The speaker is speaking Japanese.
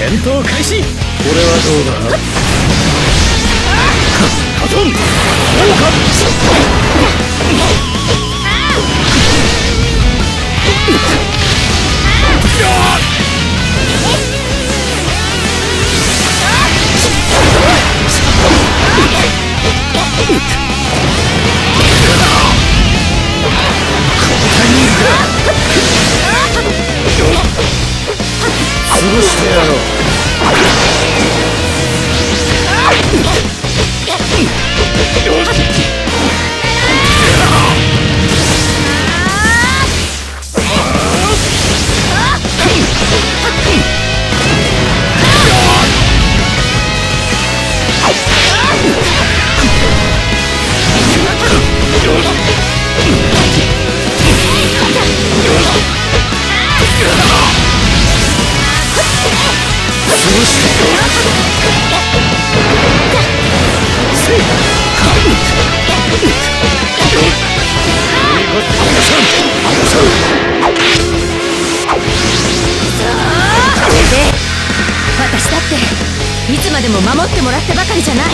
戦闘開始。これはどうだ？カトン。王潰してやろう。私だっていつまでも守ってもらってばかりじゃない。